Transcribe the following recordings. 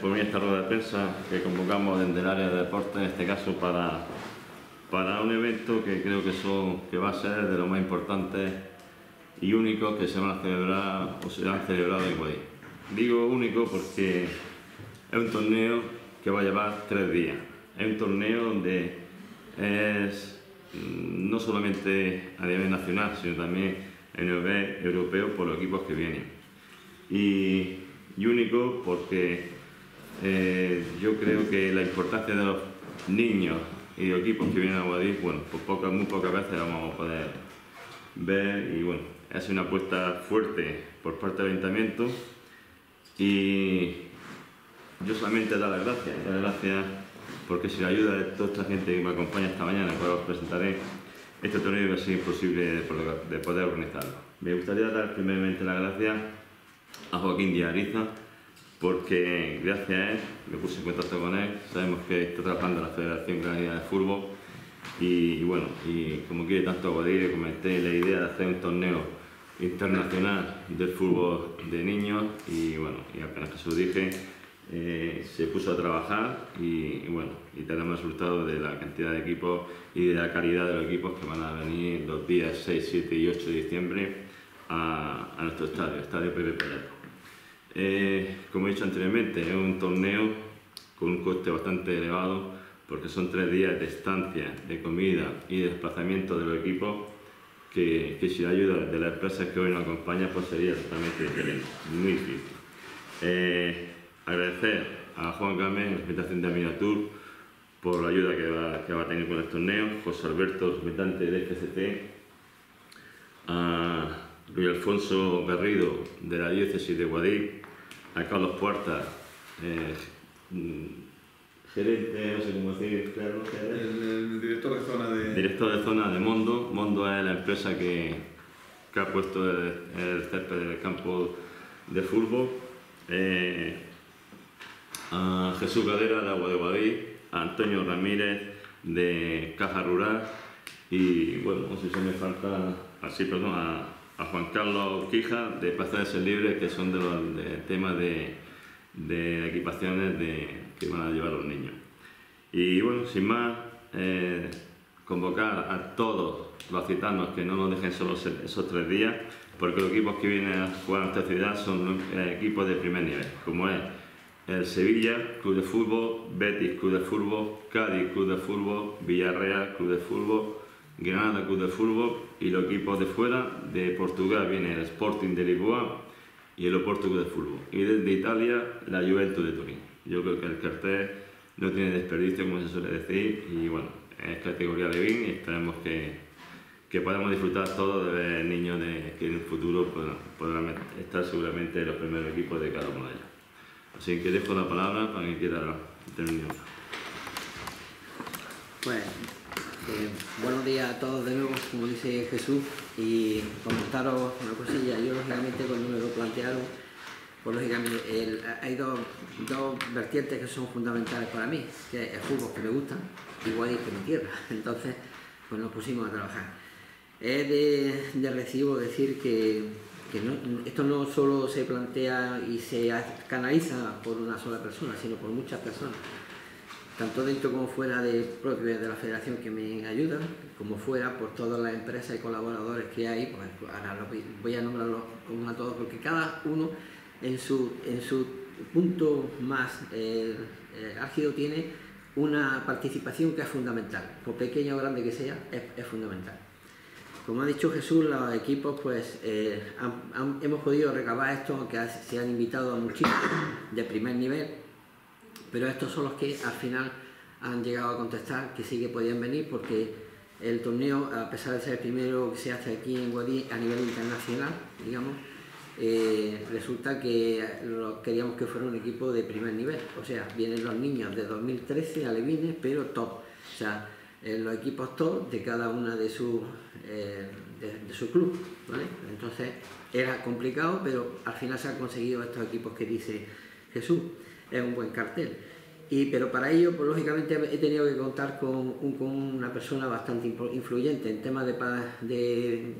por a esta rueda de prensa que convocamos desde el área de deporte, en este caso para, para un evento que creo que, son, que va a ser de los más importantes y únicos que se van a celebrar o se han celebrado en Guadix. Digo único porque es un torneo que va a llevar tres días. Es un torneo donde es mm, no solamente a nivel nacional, sino también a nivel europeo por los equipos que vienen. Y, y único porque eh, yo creo que la importancia de los niños y equipos que vienen a Guadix, bueno, pues pocas, muy pocas veces vamos a poder ver y bueno, es una apuesta fuerte por parte del Ayuntamiento y yo solamente dar las gracias, dar las gracias porque sin la ayuda de toda esta gente que me acompaña esta mañana, que os presentaré, este torneo iba a ser imposible de poder organizarlo. Me gustaría dar primeramente las gracias a Joaquín Díaz Ariza, porque gracias a él me puse en contacto con él, sabemos que está trabajando la Federación Canaria de Fútbol y, bueno, y como quiere tanto Aguadire, comenté la idea de hacer un torneo internacional del fútbol de niños y bueno, y apenas que se lo dije, eh, se puso a trabajar y, bueno, y tenemos el resultado de la cantidad de equipos y de la calidad de los equipos que van a venir los días 6, 7 y 8 de diciembre a, nuestro estadio, Estadio Pepe Peleto. Eh, como he dicho anteriormente, es un torneo con un coste bastante elevado porque son tres días de estancia, de comida y de desplazamiento de los equipos que, que sin la ayuda de las empresas que hoy nos acompañan pues sería totalmente diferente, muy difícil. Eh, agradecer a Juan Gámez, la representación de Miniatur, por la ayuda que va, que va, a tener con el torneo, José Alberto, representante de FCC, a Luis Alfonso Garrido, de la diócesis de Guadix, a Carlos Puerta, eh, mm, gerente, no sé cómo decir, claro, el, director de zona de... Director de zona de Mondo. Mondo es la empresa que, que ha puesto el, el césped del campo de fútbol. Eh, a Jesús Cadera de Agua de Guadix, a Antonio Ramírez de Caja Rural y bueno, no sé si me falta, así, perdón, a, a Juan Carlos Quija de Plaza de Ser Libre, que son de los de temas de, de equipaciones de, que van a llevar los niños. Y bueno, sin más, eh, convocar a todos los gitanos que no nos dejen solo esos tres días, porque los equipos que vienen a jugar en esta ciudad son eh, equipos de primer nivel, como es el Sevilla, Club de Fútbol, Betis, Club de Fútbol, Cádiz, Club de Fútbol, Villarreal, Club de Fútbol, Granada Club de Fútbol y los equipos de fuera, de Portugal viene el Sporting de Lisboa y el Oporto Club de Fútbol. Y desde Italia, la Juventus de Turín. Yo creo que el cartel no tiene desperdicio, como se suele decir, y bueno, es categoría de bien y esperemos que, que podamos disfrutar todos de niños de, que en el futuro podrán, estar seguramente en los primeros equipos de cada uno de ellos. Así que dejo la palabra para quien quiera terminar. Pues eh, buenos días a todos de nuevo, como dice Jesús, y comentaros una cosilla. Yo, lógicamente, cuando me lo plantearon, pues lógicamente hay dos, vertientes que son fundamentales para mí, que es el fútbol que me gusta, igual que mi tierra. Entonces, pues nos pusimos a trabajar. Es de, de recibo decir que, esto no solo se plantea y se canaliza por una sola persona, sino por muchas personas tanto dentro como fuera de, de la federación que me ayudan, como fuera por todas las empresas y colaboradores que hay, pues ahora voy a nombrarlos a todos porque cada uno en su, en su punto más eh, eh, tiene una participación que es fundamental, por pequeña o grande que sea, es, fundamental. Como ha dicho Jesús, los equipos pues eh, hemos podido recabar esto, aunque se han invitado a muchísimos de primer nivel, pero estos son los que al final han llegado a contestar que sí que podían venir porque el torneo, a pesar de ser el primero que se hace aquí en Guadí a nivel internacional, digamos, eh, resulta que queríamos que fuera un equipo de primer nivel. O sea, vienen los niños de 2013 alevines, pero top. O sea, eh, los equipos top de cada una de sus eh, de, su club. Entonces era complicado, pero al final se han conseguido estos equipos que dice Jesús es un buen cartel. Y, pero para ello, pues, lógicamente, he tenido que contar con, una persona bastante influyente en temas de, de,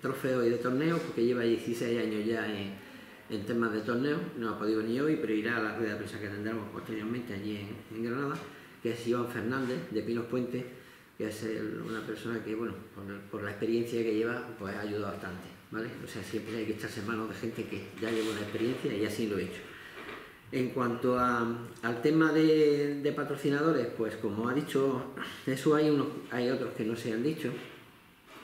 trofeos y de torneos, porque lleva 16 años ya en, en temas de torneo, no ha podido venir hoy, pero irá a la rueda de prensa que tendremos posteriormente allí en, Granada, que es Iván Fernández de Pinos Puente, que es una persona que, bueno, por, la experiencia que lleva, pues ha ayudado bastante, ¿vale? O sea, siempre hay que echarse manos de gente que ya lleva una experiencia y así lo he hecho. En cuanto al tema de, patrocinadores, pues como ha dicho, eso hay, unos, hay otros que no se han dicho,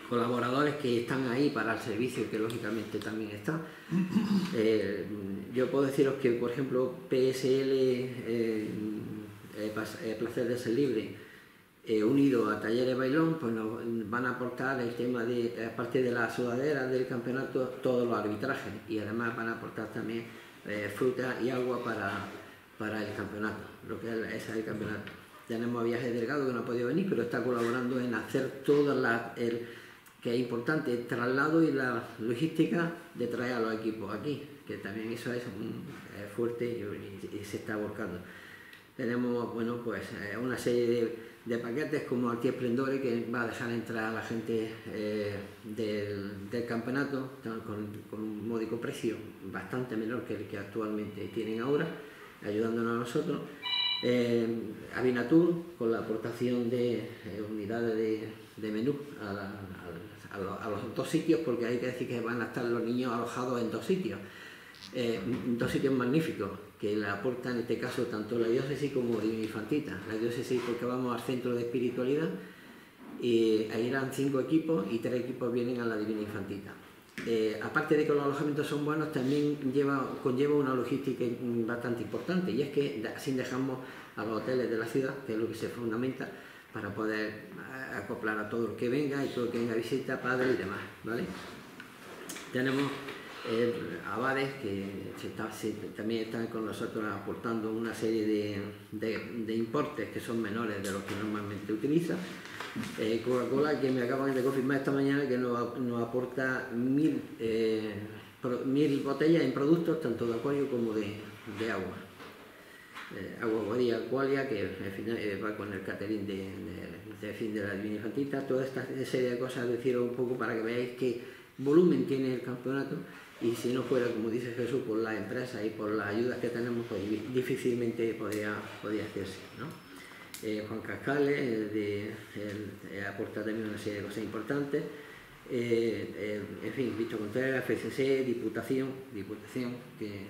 colaboradores que están ahí para el servicio, que lógicamente también está. Eh, yo puedo deciros que, por ejemplo, PSL, eh, eh, Placer de Ser Libre, unido a Talleres Bailón, pues nos van a aportar el tema de, aparte de la sudadera del campeonato, todos los arbitrajes y además van a aportar también fruta y agua para, para el campeonato, lo que es el campeonato. Tenemos a Viajes Delgado que no ha podido venir, pero está colaborando en hacer toda la, el, que es importante, el traslado y la logística de traer a los equipos aquí, que también eso es, fuerte y, se está volcando. Tenemos bueno, pues, eh, una serie de, paquetes como Alti Esplendore que va a dejar entrar a la gente eh, del, campeonato con, un módico precio bastante menor que el que actualmente tienen ahora, ayudándonos a nosotros. Eh, Abinatur con la aportación de eh, unidades de, menú a, los dos sitios, porque hay que decir que van a estar los niños alojados en dos sitios, eh, dos sitios magníficos, que le aportan en este caso tanto la diócesis como Divina Infantita. La diócesis porque vamos al centro de espiritualidad, y ahí eran cinco equipos y tres equipos vienen a la Divina Infantita. Eh, aparte de que los alojamientos son buenos, también lleva, conlleva una logística bastante importante y es que así dejamos a los hoteles de la ciudad, que es lo que se fundamenta, para poder eh, acoplar a todo el que venga y todo el que venga a visita, padres y demás, ¿vale? Tenemos eh, abades que también están con nosotros aportando una serie de, importes que son menores de los que normalmente utiliza. Eh, Coca-Cola que me acaban de confirmar esta mañana que nos, aporta mil, mil botellas en productos tanto de acuario como de agua. Eh, Agua Guadilla Acualia, que eh, va con el catering de, fin de la Divina Infantita, toda esta serie de cosas deciros un poco para que veáis qué volumen tiene el campeonato y si no fuera, como dice Jesús, por la empresa y por las ayudas que tenemos, pues difícilmente podría, podría hacerse. ¿no? Eh, Juan Cascales de, aporta también una serie de cosas importantes. en fin, Víctor Contreras, FCC, Diputación, Diputación, que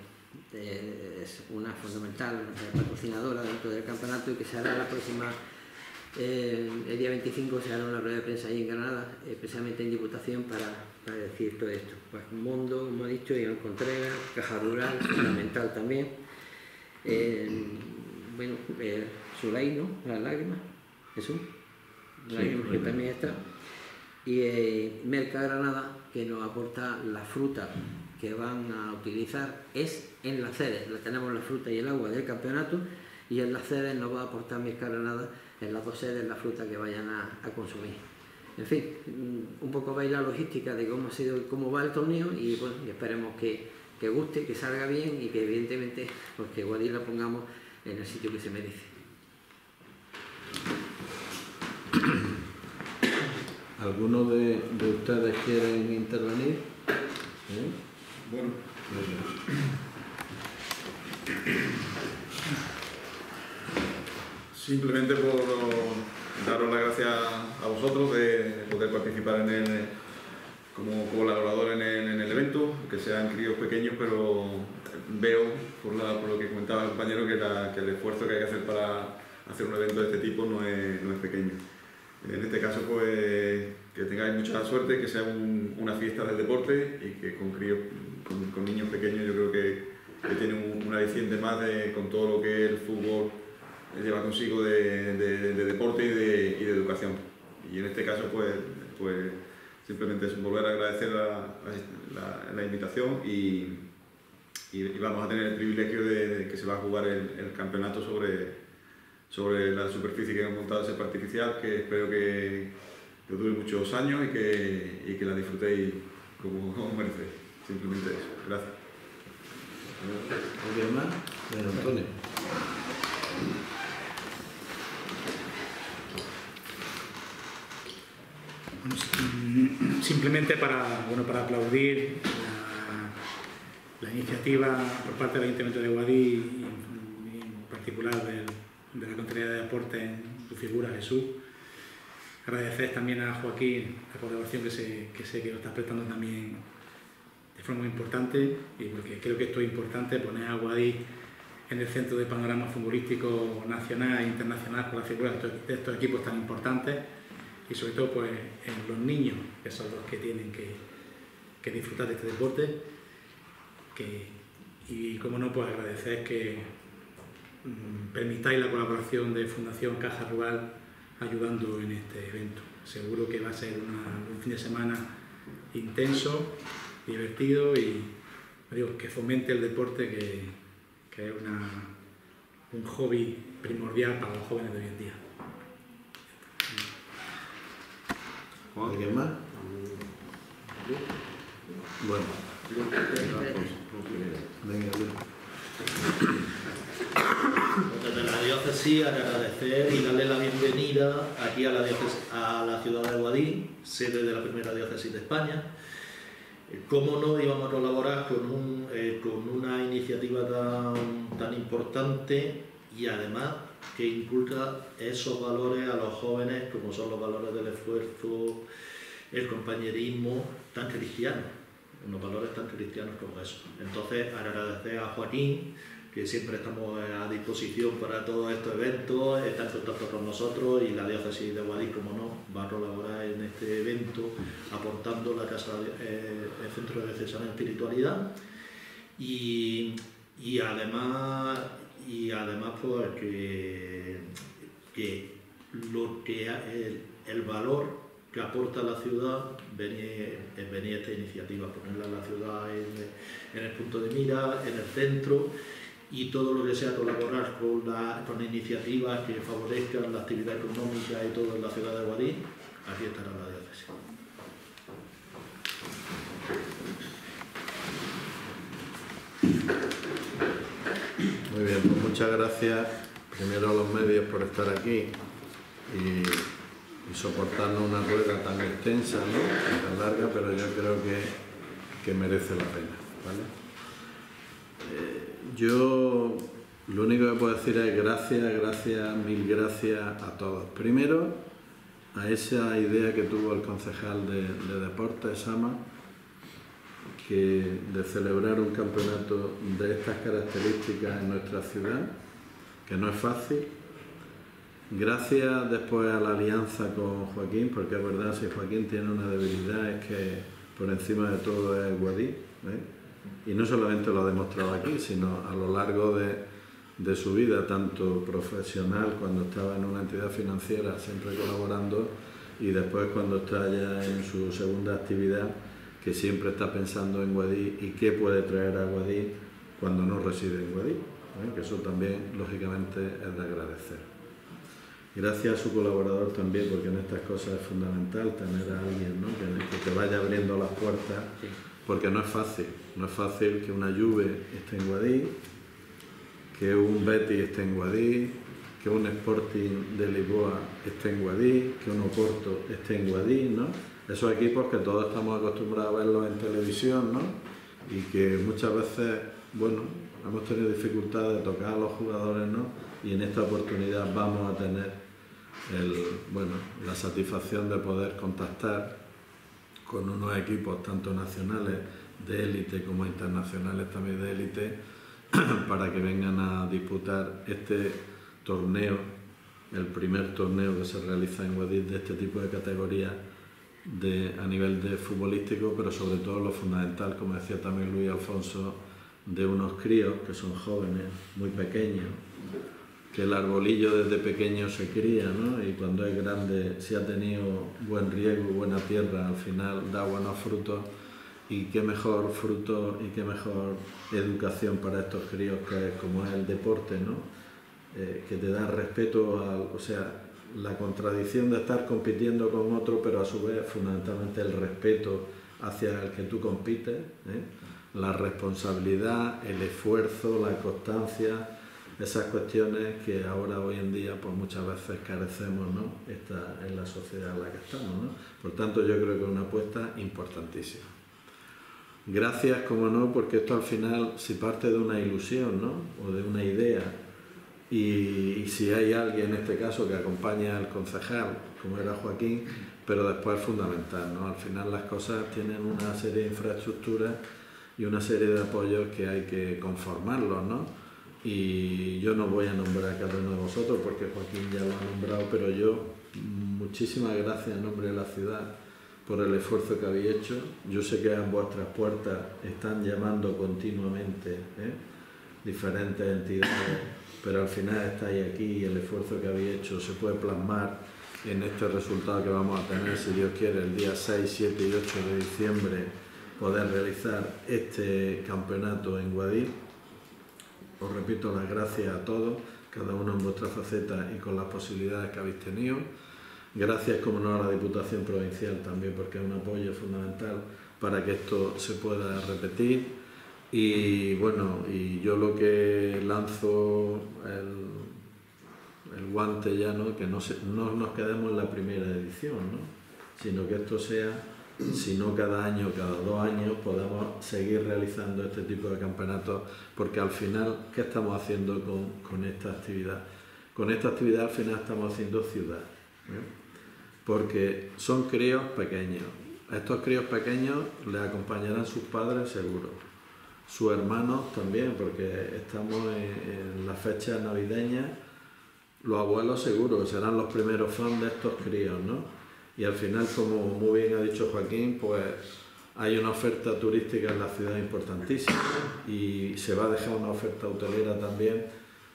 es una fundamental patrocinadora dentro del campeonato y que se hará la próxima, eh, el día 25 se hará una rueda de prensa ahí en Granada, especialmente en Diputación para, decir todo esto. Pues Mundo, como he dicho, Iván Contreras, Caja Rural, fundamental también. Eh, bueno, eh, ¿no? La lágrima, Jesús, lágrima que también está. Y Merca Granada, que nos aporta la fruta que van a utilizar es en las sedes. Tenemos la fruta y el agua del campeonato y en las sedes nos va a aportar mis carrenadas en las dos sedes la fruta que vayan a, consumir. En fin, un poco veis la logística de cómo, ha sido, cómo va el torneo y, bueno, esperemos que, que, guste, que salga bien y que evidentemente porque que Guadix la pongamos en el sitio que se merece. ¿Alguno de, ustedes quieren intervenir? ¿Eh? Bueno. Simplemente por daros las gracias a vosotros de poder participar en el, como colaborador en el, evento, que sean críos pequeños, pero veo, por, lo que comentaba el compañero, que, el esfuerzo que hay que hacer para hacer un evento de este tipo no es, pequeño. En este caso, pues que tengáis mucha suerte, que sea una fiesta del deporte y que con críos con, niños pequeños yo creo que, que tiene un, un, aliciente más con todo lo que el fútbol lleva consigo de, deporte y de, de, educación. Y en este caso pues, pues simplemente es volver a agradecer la, invitación y, vamos a tener el privilegio de, que se va a jugar el, campeonato sobre, sobre la superficie que hemos montado ese artificial, que espero que, que dure muchos años y que, y que la disfrutéis como, como merecéis. Simplemente eso. Gracias. Bueno, Antonio. Simplemente para, bueno, para aplaudir la, iniciativa por parte del Ayuntamiento de Guadí y, en particular de la Consejería de Deportes su figura Jesús. Agradecer también a Joaquín la colaboración que, sé que lo está prestando también de forma importante y porque creo que esto es importante, poner a Guadí en el centro del panorama futbolístico nacional e internacional con la figura de estos, equipos tan importantes y sobre todo pues, en los niños, que son los que tienen que, disfrutar de este deporte. y como no, pues agradecer que mm, permitáis la colaboración de Fundación Caja Rural ayudando en este evento. Seguro que va a ser un fin de semana intenso, divertido y que fomente el deporte que, que es una, un hobby primordial para los jóvenes de hoy en día. ¿Alguien más? Bueno. Venga, Desde la diócesis agradecer y darle la bienvenida aquí a la, a la ciudad de Guadí, sede de la primera diócesis de España ¿Cómo no íbamos a colaborar con, eh, con una iniciativa tan, tan importante y además que inculca esos valores a los jóvenes, como son los valores del esfuerzo, el compañerismo, tan cristianos, unos valores tan cristianos como eso. Entonces, agradecer a Joaquín, que siempre estamos a disposición para todos estos eventos, está en contacto con nosotros y la diócesis de Guadix, como no, va a colaborar en este evento aportando la casa, eh, el Centro de en Espiritualidad y, además, y además pues, que, lo que el, valor que aporta la ciudad venía, venía esta iniciativa, ponerla la ciudad en, en el punto de mira, en el centro y todo lo que sea colaborar con, con iniciativas que favorezcan la actividad económica y todo en la ciudad de Guadí, aquí estará la diócesis. Muy bien, pues muchas gracias primero a los medios por estar aquí y, soportarnos una rueda tan extensa, ¿no? tan larga, pero yo creo que, que merece la pena. Eh, yo lo único que puedo decir es gracias, gracias, mil gracias a todos. Primero, a esa idea que tuvo el concejal de, de Deportes, Sama, que de celebrar un campeonato de estas características en nuestra ciudad, que no es fácil. Gracias después a la alianza con Joaquín, porque es verdad, si Joaquín tiene una debilidad es que por encima de todo es Guadí. ¿eh? y no solamente lo ha demostrado aquí, sino a lo largo de, su vida, tanto profesional, cuando estaba en una entidad financiera, siempre colaborando, y después cuando está ya en su segunda actividad, que siempre está pensando en Guadí y qué puede traer a Guadí cuando no reside en Guadí, ¿eh? que eso también, lógicamente, es de agradecer. Gracias a su colaborador también, porque en estas cosas es fundamental tener a alguien que, que te vaya abriendo las puertas porque no es fácil. No es fácil que una Juve esté en Guadí, que un Betis esté en Guadí, que un Sporting de Lisboa esté en Guadí, que un Oporto esté en Guadí, ¿no? Esos equipos que todos estamos acostumbrados a verlos en televisión, ¿no? Y que muchas veces, bueno, hemos tenido dificultad de tocar a los jugadores, ¿no? Y en esta oportunidad vamos a tener bueno, la satisfacción de poder contactar con unos equipos tanto nacionales de élite como internacionales también de élite para que vengan a disputar este torneo, el primer torneo que se realiza en Guadix de este tipo de categorías de, a nivel de futbolístico, pero sobre todo lo fundamental, como decía también Luis Alfonso, de unos críos que son jóvenes, muy pequeños, que el arbolillo desde pequeño se cría, ¿no? Y cuando es grande, si ha tenido buen riego, buena tierra, al final da buenos frutos. Y qué mejor fruto y qué mejor educación para estos críos que como es el deporte, ¿no? Eh, que te da respeto al, o sea, la contradicción de estar compitiendo con otro, pero a su vez fundamentalmente el respeto hacia el que tú compites, ¿eh? la responsabilidad, el esfuerzo, la constancia, esas cuestiones que ahora hoy en día pues muchas veces carecemos ¿no? Esta, la sociedad en la que estamos. ¿no? Por tanto yo creo que es una apuesta importantísima. Gracias, como no, porque esto al final, si parte de una ilusión, ¿no? O de una idea, y, si hay alguien en este caso que acompaña al concejal, como era Joaquín, pero después es fundamental, ¿no? Al final las cosas tienen una serie de infraestructuras y una serie de apoyos que hay que conformarlos, ¿no? Y yo no voy a nombrar a cada uno de vosotros porque Joaquín ya lo ha nombrado, pero yo muchísimas gracias en nombre de la ciudad por el esfuerzo que habéis hecho. Yo sé que en vuestras puertas están llamando continuamente ¿eh? diferentes entidades, pero al final estáis aquí y el esfuerzo que habéis hecho se puede plasmar en este resultado que vamos a tener, si Dios quiere, el día 6, 7 y 8 de diciembre, poder realizar este campeonato en Guadix. Os repito las gracias a todos, cada uno en vuestra faceta y con las posibilidades que habéis tenido. Gracias, como no, a la Diputación Provincial también, porque es un apoyo fundamental para que esto se pueda repetir. Y bueno, y yo lo que lanzo el, el guante ya, ¿no? que no, no nos quedemos en la primera edición, ¿no? sino que esto sea si no cada año, cada dos años, podamos seguir realizando este tipo de campeonatos, porque al final, ¿qué estamos haciendo con, esta actividad? Con esta actividad al final estamos haciendo ciudad, porque son críos pequeños. A estos críos pequeños les acompañarán sus padres seguro, sus hermanos también, porque estamos en, en la fecha navideña, los abuelos seguro serán los primeros fans de estos críos, ¿no? y al final, como muy bien ha dicho Joaquín, pues hay una oferta turística en la ciudad importantísima y se va a dejar una oferta hotelera también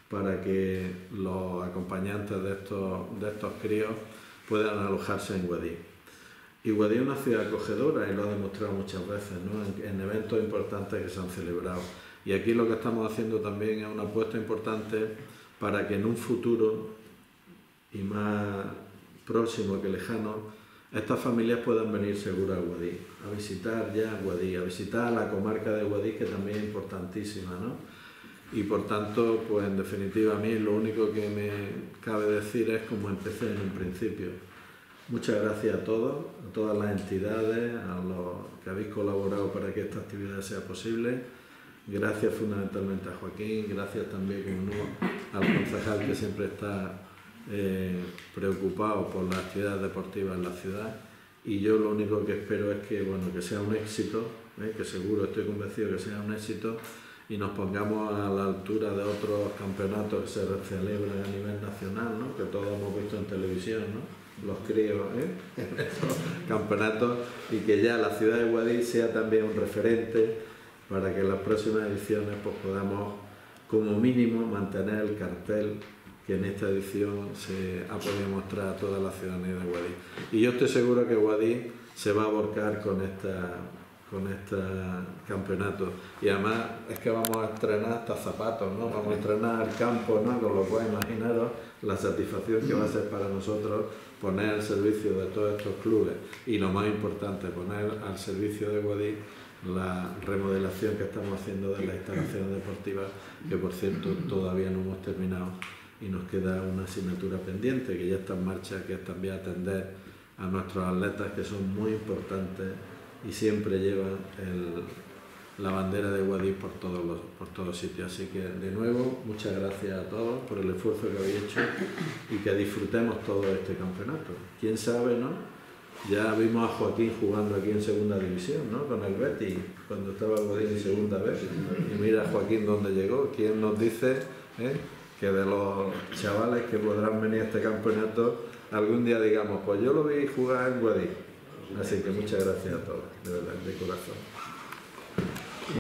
para que los acompañantes de estos, de estos críos puedan alojarse en Guadí. Y Guadí es una ciudad acogedora y lo ha demostrado muchas veces en, en eventos importantes que se han celebrado. Y aquí lo que estamos haciendo también es una apuesta importante para que en un futuro y más próximo que lejano, estas familias puedan venir seguro a Guadí, a visitar ya Guadí, a visitar la comarca de Guadí, que también es importantísima, ¿no? Y por tanto, pues en definitiva a mí lo único que me cabe decir es como empecé en un principio. Muchas gracias a todos, a todas las entidades, a los que habéis colaborado para que esta actividad sea posible. Gracias fundamentalmente a Joaquín, gracias también al concejal que siempre está eh, preocupados por la actividad deportiva en la ciudad y yo lo único que espero es que, bueno, que sea un éxito, ¿eh? que seguro estoy convencido que sea un éxito y nos pongamos a la altura de otros campeonatos que se celebran a nivel nacional, ¿no? que todos hemos visto en televisión, ¿no? Los críos ¿eh? en esos campeonatos y que ya la ciudad de Guadix sea también un referente para que en las próximas ediciones pues, podamos como mínimo mantener el cartel que en esta edición se ha podido mostrar a toda la ciudadanía de Guadix. Y yo estoy seguro que Guadix se va a aborcar con esta con este campeonato y además es que vamos a estrenar hasta zapatos, ¿no? vamos a estrenar el campo, ¿no? con lo cual imaginaros la satisfacción que va a ser para nosotros poner al servicio de todos estos clubes y lo más importante, poner al servicio de Guadix la remodelación que estamos haciendo de las instalaciones deportivas, que por cierto todavía no hemos terminado y nos queda una asignatura pendiente que ya está en marcha, que es también atender a nuestros atletas que son muy importantes y siempre llevan la bandera de Guadix por todos los por todos sitios. Así que de nuevo, muchas gracias a todos por el esfuerzo que habéis hecho y que disfrutemos todo este campeonato. Quién sabe, ¿no? Ya vimos a Joaquín jugando aquí en segunda división, ¿no? Con el Betis, cuando estaba Guadix en segunda vez. Y mira Joaquín dónde llegó. ¿Quién nos dice? Eh? que de los chavales que podrán venir a este campeonato algún día digamos, pues yo lo vi jugar en Guadix. Así que muchas gracias a todos, de verdad, de corazón.